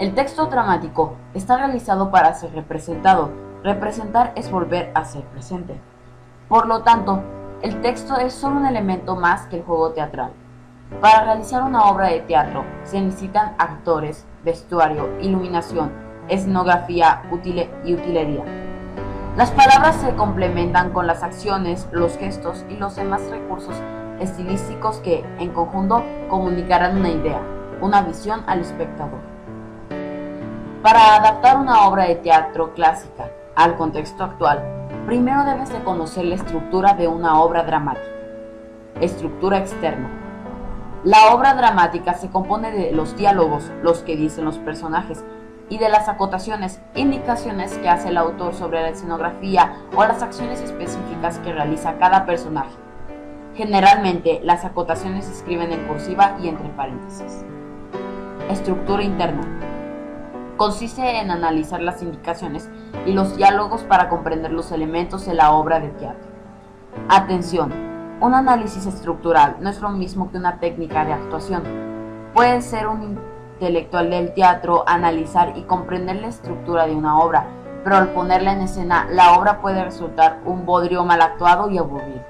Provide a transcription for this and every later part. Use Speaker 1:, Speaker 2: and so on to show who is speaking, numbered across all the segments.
Speaker 1: El texto dramático está realizado para ser representado. Representar es volver a ser presente. Por lo tanto, el texto es solo un elemento más que el juego teatral. Para realizar una obra de teatro se necesitan actores, vestuario, iluminación, escenografía y utilería. Las palabras se complementan con las acciones, los gestos y los demás recursos estilísticos que, en conjunto, comunicarán una idea, una visión al espectador. Para adaptar una obra de teatro clásica al contexto actual, primero debes de conocer la estructura de una obra dramática. Estructura externa. La obra dramática se compone de los diálogos, los que dicen los personajes, y de las acotaciones, indicaciones que hace el autor sobre la escenografía o las acciones específicas que realiza cada personaje. Generalmente, las acotaciones se escriben en cursiva y entre paréntesis. Estructura interna. Consiste en analizar las indicaciones y los diálogos para comprender los elementos de la obra de teatro. Atención, un análisis estructural no es lo mismo que una técnica de actuación. Puede ser un intelectual del teatro analizar y comprender la estructura de una obra, pero al ponerla en escena, la obra puede resultar un bodrio mal actuado y aburrido.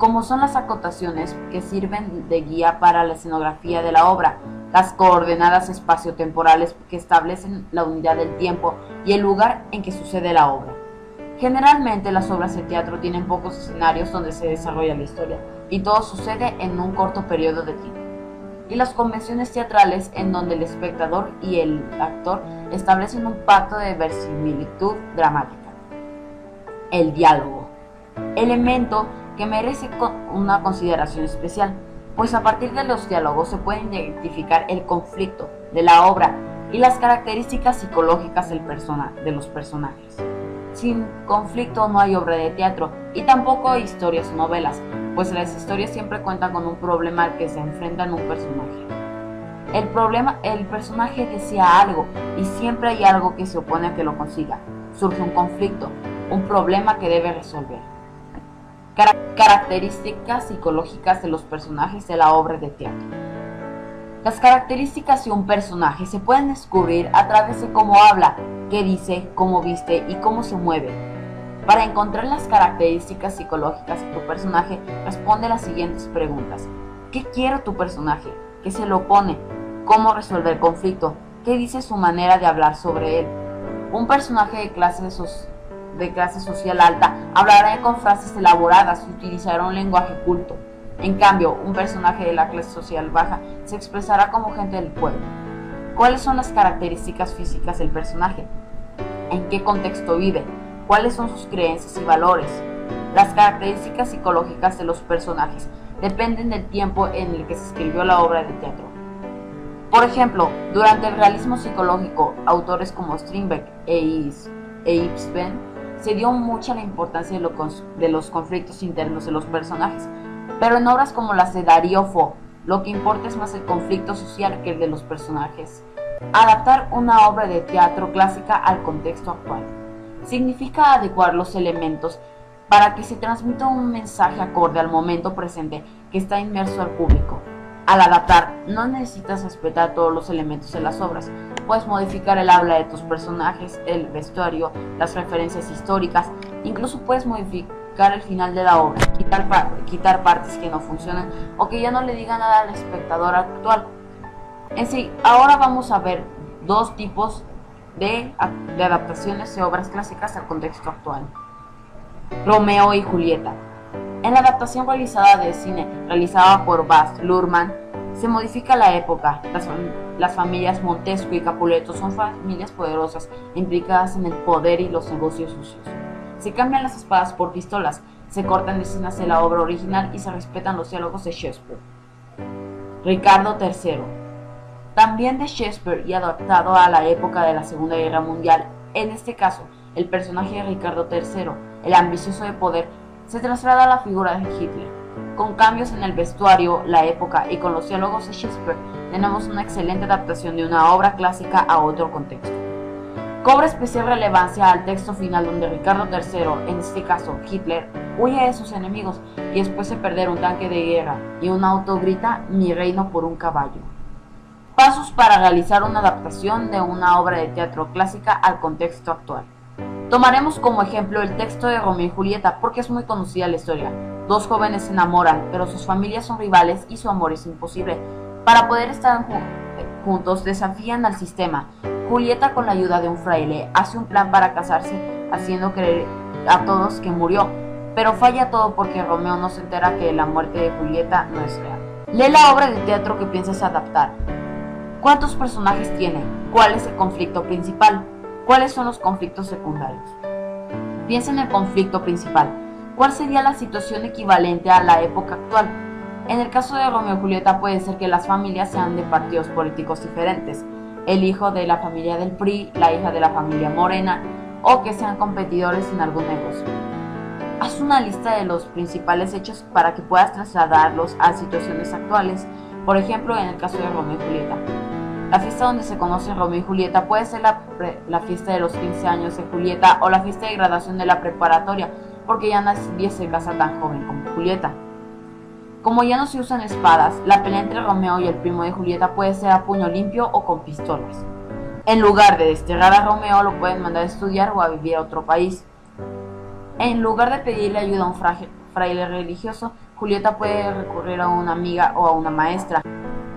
Speaker 1: Como son las acotaciones que sirven de guía para la escenografía de la obra, las coordenadas espaciotemporales que establecen la unidad del tiempo y el lugar en que sucede la obra. Generalmente las obras de teatro tienen pocos escenarios donde se desarrolla la historia y todo sucede en un corto periodo de tiempo. Y las convenciones teatrales en donde el espectador y el actor establecen un pacto de verisimilitud dramática. El diálogo. Elemento que merece una consideración especial pues a partir de los diálogos se puede identificar el conflicto de la obra y las características psicológicas del persona, de los personajes. Sin conflicto no hay obra de teatro y tampoco hay historias o novelas, pues las historias siempre cuentan con un problema al que se enfrentan un personaje. El problema, el personaje desea algo y siempre hay algo que se opone a que lo consiga. Surge un conflicto, un problema que debe resolver características psicológicas de los personajes de la obra de teatro. Las características de un personaje se pueden descubrir a través de cómo habla, qué dice, cómo viste y cómo se mueve. Para encontrar las características psicológicas de tu personaje, responde las siguientes preguntas. ¿Qué quiere tu personaje? ¿Qué se lo opone? ¿Cómo resolver el conflicto? ¿Qué dice su manera de hablar sobre él? Un personaje de clase de clase social alta hablará con frases elaboradas y utilizará un lenguaje culto. En cambio, un personaje de la clase social baja se expresará como gente del pueblo. ¿Cuáles son las características físicas del personaje? ¿En qué contexto vive? ¿Cuáles son sus creencias y valores? Las características psicológicas de los personajes dependen del tiempo en el que se escribió la obra de teatro. Por ejemplo, durante el realismo psicológico, autores como Strindberg e, e Ibsen se dio mucha la importancia de, los conflictos internos de los personajes, pero en obras como las de Darío Fo, lo que importa es más el conflicto social que el de los personajes. Adaptar una obra de teatro clásica al contexto actual significa adecuar los elementos para que se transmita un mensaje acorde al momento presente que está inmerso al público. Al adaptar, no necesitas respetar todos los elementos de las obras, puedes modificar el habla de tus personajes, el vestuario, las referencias históricas, incluso puedes modificar el final de la obra, quitar, partes que no funcionan o que ya no le digan nada al espectador actual. En sí, ahora vamos a ver dos tipos de adaptaciones de obras clásicas al contexto actual. Romeo y Julieta. En la adaptación realizada de cine, realizada por Baz Luhrmann, se modifica la época. Las, familias Montesco y Capuleto son familias poderosas implicadas en el poder y los negocios sucios. Se cambian las espadas por pistolas, se cortan escenas de la obra original y se respetan los diálogos de Shakespeare. Ricardo III. También de Shakespeare y adaptado a la época de la Segunda Guerra Mundial, en este caso, el personaje de Ricardo III, el ambicioso de poder, se traslada a la figura de Hitler con cambios en el vestuario, la época y con los diálogos de Shakespeare, tenemos una excelente adaptación de una obra clásica a otro contexto. Cobra especial relevancia al texto final donde Ricardo III, en este caso Hitler, huye de sus enemigos y después de perder un tanque de guerra y un auto grita mi reino por un caballo. Pasos para realizar una adaptación de una obra de teatro clásica al contexto actual. Tomaremos como ejemplo el texto de Romeo y Julieta porque es muy conocida la historia. Dos jóvenes se enamoran, pero sus familias son rivales y su amor es imposible. Para poder estar juntos desafían al sistema. Julieta con la ayuda de un fraile hace un plan para casarse haciendo creer a todos que murió, pero falla todo porque Romeo no se entera que la muerte de Julieta no es real. Lee la obra de teatro que piensas adaptar. ¿Cuántos personajes tiene? ¿Cuál es el conflicto principal? ¿Cuáles son los conflictos secundarios? Piensa en el conflicto principal. ¿Cuál sería la situación equivalente a la época actual? En el caso de Romeo y Julieta puede ser que las familias sean de partidos políticos diferentes, el hijo de la familia del PRI, la hija de la familia Morena, o que sean competidores en algún negocio. Haz una lista de los principales hechos para que puedas trasladarlos a situaciones actuales, por ejemplo en el caso de Romeo y Julieta. La fiesta donde se conocen Romeo y Julieta puede ser la, fiesta de los 15 años de Julieta o la fiesta de graduación de la preparatoria, porque ya nadie se casa tan joven como Julieta. Como ya no se usan espadas, la pelea entre Romeo y el primo de Julieta puede ser a puño limpio o con pistolas. En lugar de desterrar a Romeo, lo pueden mandar a estudiar o a vivir a otro país. En lugar de pedirle ayuda a un fraile religioso, Julieta puede recurrir a una amiga o a una maestra.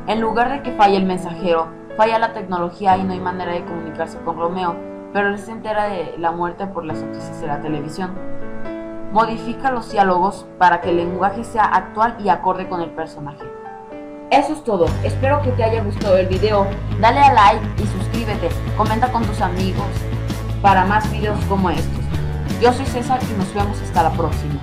Speaker 1: En lugar de que falle el mensajero, Falla la tecnología y no hay manera de comunicarse con Romeo, pero él se entera de la muerte por las noticias de la televisión. Modifica los diálogos para que el lenguaje sea actual y acorde con el personaje. Eso es todo, espero que te haya gustado el video, dale a like y suscríbete, comenta con tus amigos para más videos como estos. Yo soy César y nos vemos hasta la próxima.